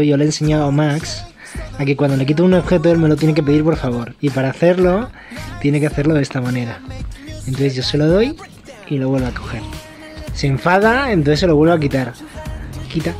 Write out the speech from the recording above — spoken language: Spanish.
yo le he enseñado a Max a que cuando le quito un objeto él me lo tiene que pedir por favor. Y para hacerlo, tiene que hacerlo de esta manera. Entonces yo se lo doy y lo vuelvo a coger. Se enfada, entonces se lo vuelvo a quitar. Quita.